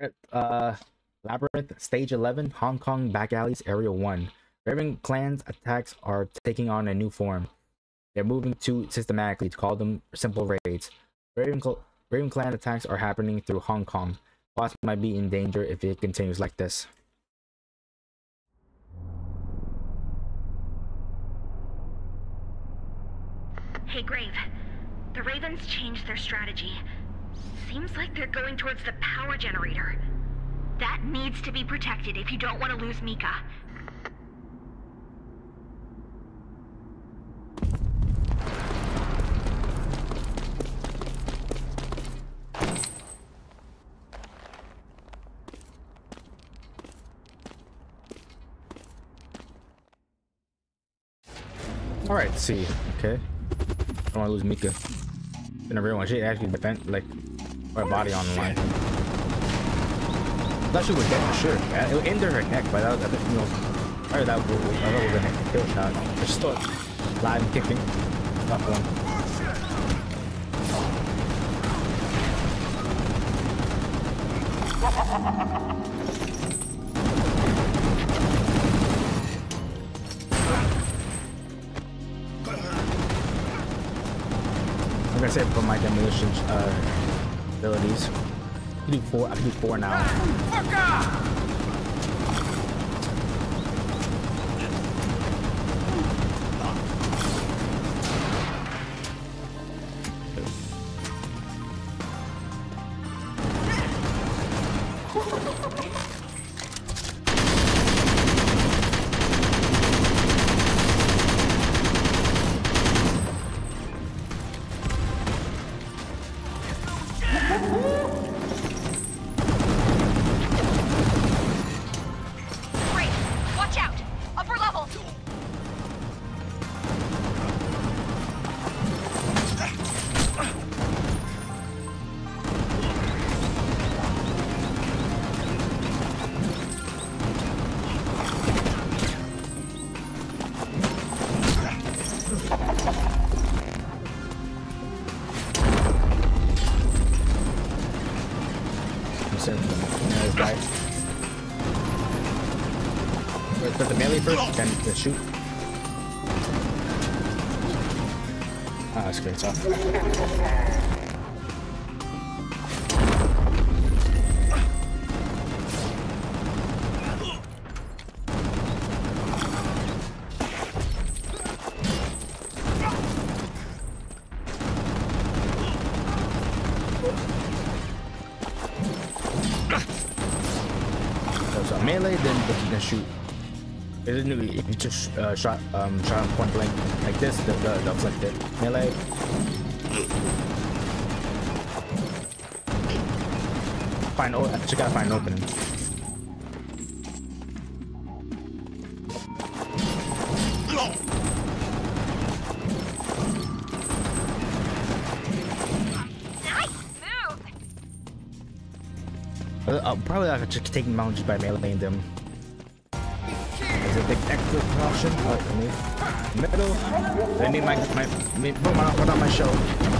We're uh, Labyrinth, Stage 11, Hong Kong Back Alleys, Area 1. Raven Clan's attacks are taking on a new form. They're moving too systematically to call them simple raids. Raven, Cl Raven Clan attacks are happening through Hong Kong. Boss might be in danger if it continues like this. Hey, Grave. The Ravens changed their strategy. Seems like they're going towards the power generator. That needs to be protected if you don't want to lose Mika. Alright, see. Okay. I Don't want to lose Mika. In a real one, she actually defend like her body on the line. Thought she would for sure. Yeah, it would end her neck, but that was, I think, you know, or that was, I thought it was a kill shot. She's still live kicking. Not one. I'm gonna say for my demolition uh, abilities. I can do four. I can do four now. First, then the shoot. Ah. So, so melee, then then shoot. It didn't really, you just uh, shot um shot him point blank like this, the the, the afflicted melee. Find oh, I just gotta find an opening. Uh, uh, probably like just taking them out just by meleeing them. A extra caution. Oh, let me middle. Let me my my me put my put on my show.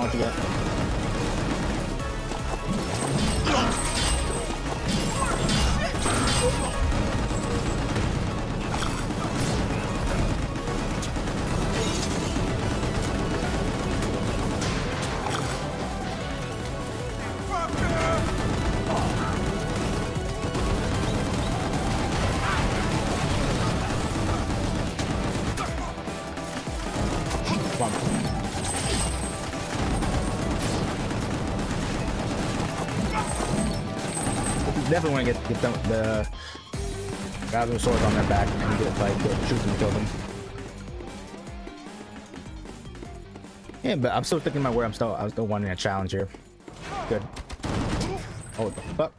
don't want to get. Definitely want to get, get the, the guys with swords on their back and get like get, shoot them, kill them. Yeah, but I'm still thinking about where I'm still. I was still wanting a challenge here. Good. Oh, the fuck?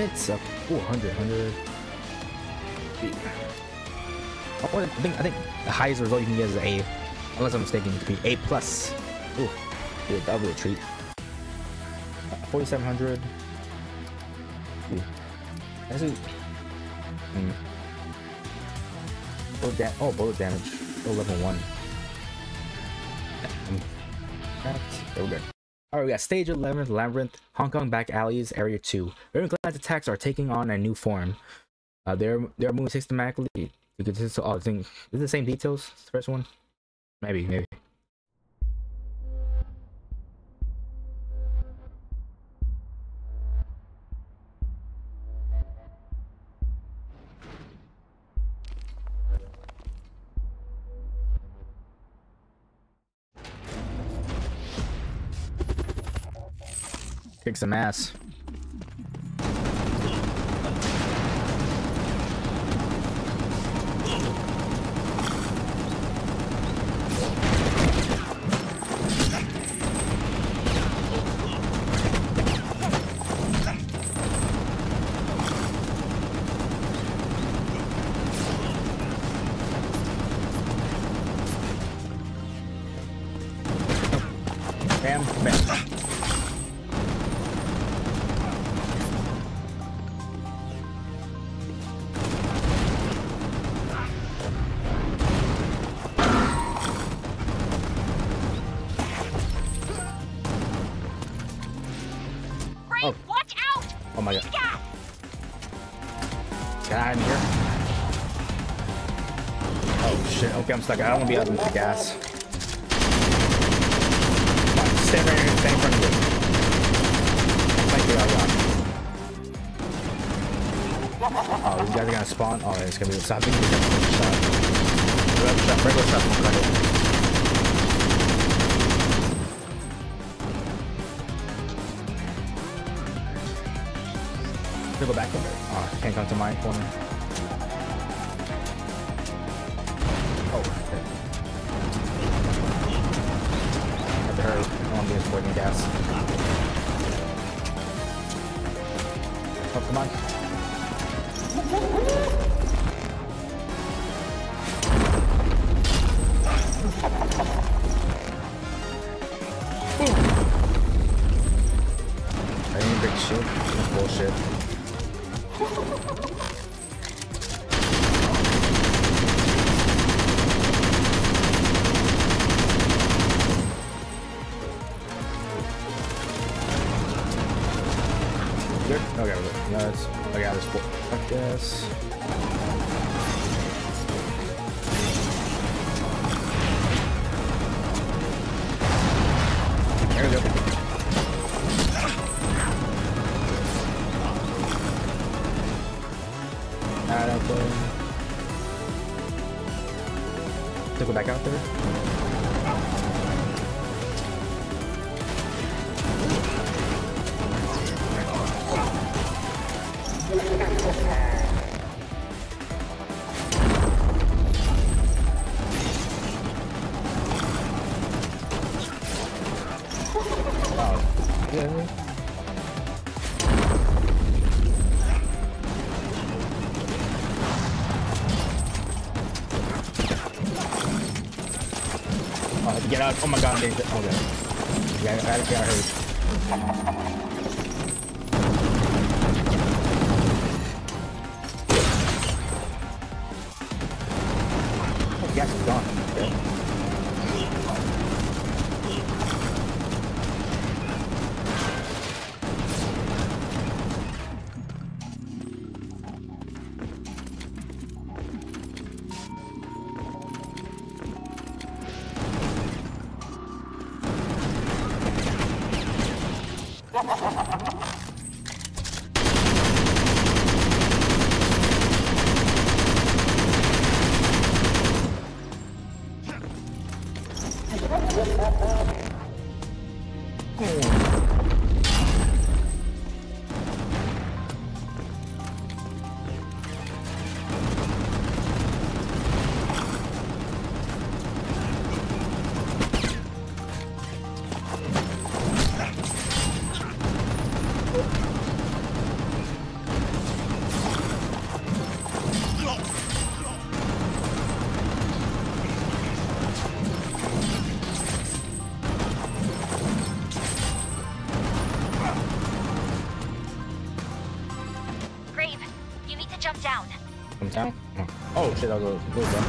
Limits a Ooh, 100, 100. Oh, I think I think the highest result you can get is A, unless I'm mistaken. It could be A plus. Ooh, yeah, that would be a treat. Uh, 4700. Ooh. That's a. Da oh, bullet damage. Oh, level one. That's so. Alright, we got Stage 11, Labyrinth, Hong Kong Back Alleys, Area 2. Raven Clan's attacks are taking on a new form. Uh, they're they're moving systematically. You could just oh, I think is the same details the first one? Maybe, maybe. Some ass. Oh shit. Okay, I'm stuck. I don't want to be out of the gas. Come on, stand right here. Stand in front of me. Thank you, Ariana. Oh, these guys are gonna spawn. Oh, it's gonna be be a shot. Regular shot. Regular shot. Should I go back over? Oh, can't come to my corner. I'll. To go back out there. Out. Okay. Yeah, I, I got hurt. Come down? Oh, shit, I'll go. go down.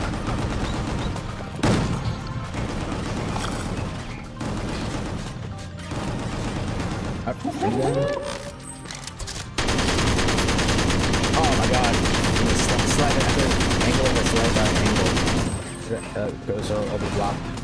Up, and then- Oh my god. Slide at the angle of the slide by angle. Uh, goes over the block.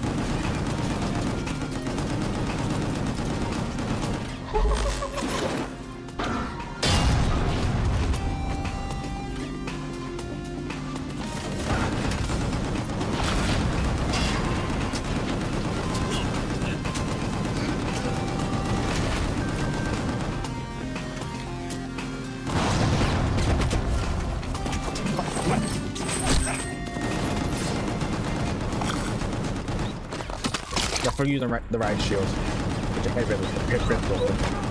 Using the right hit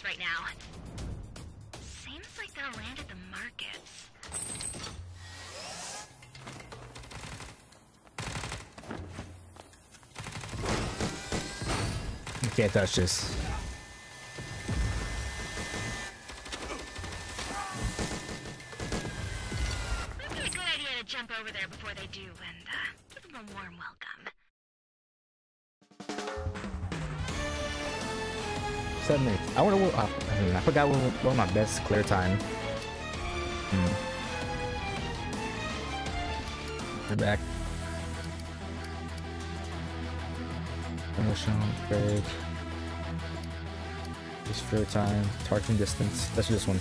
us right now. Seems like they'll land at the markets. You can't touch this. Forgot what, what my best clear time. Hmm. We're back. Emotional break. Just clear time. Targeting distance. That's just one.